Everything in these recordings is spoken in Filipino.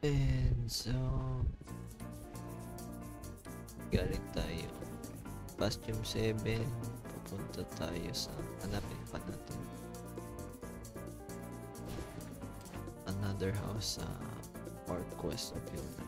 And so, galing tayo. Bastion 7, papunta tayo sa, hanapin pa natin. Another house sa Northwest of Hilda.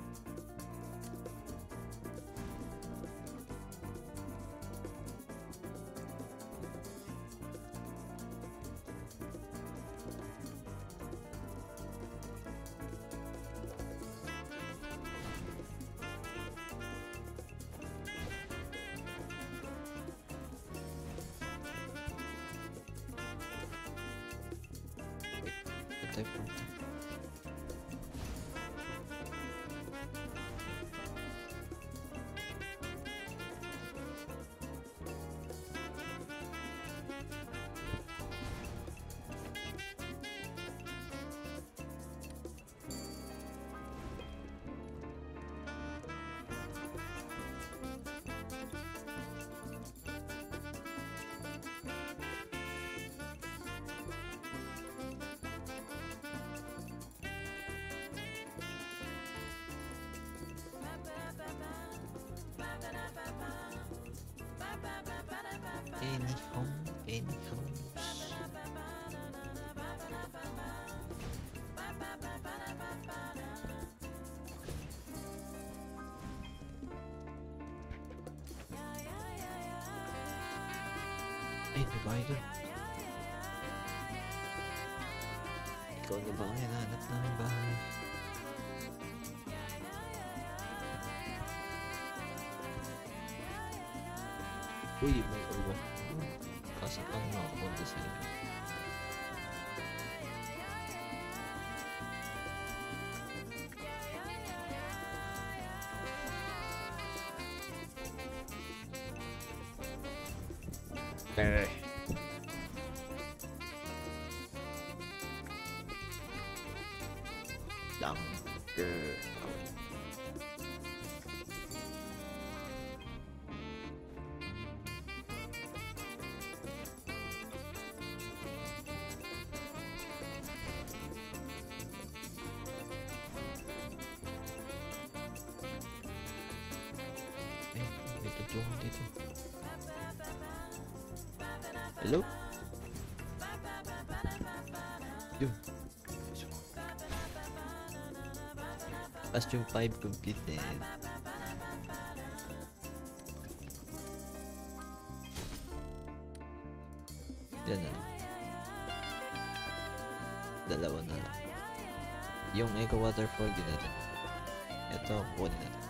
different. in home, in homes. In the wider. To buy that Uy, may uwak. Kaso pang makakunti sila. Eh. Dang. Eh. Tutulungan dito. Hello? Yun. Bastion 5 completed. Yan na. Dalawa na lang. Yung Echo Waterfall din natin. Ito, kunin natin.